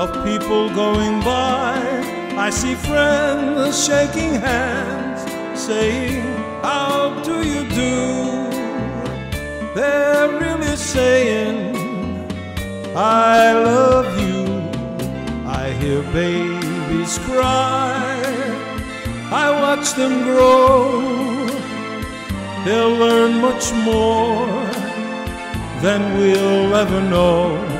of people going by. I see friends shaking hands, saying, How do you do? They're really saying, I love you. I hear babies cry. I watch them grow. They'll learn much more than we'll ever know.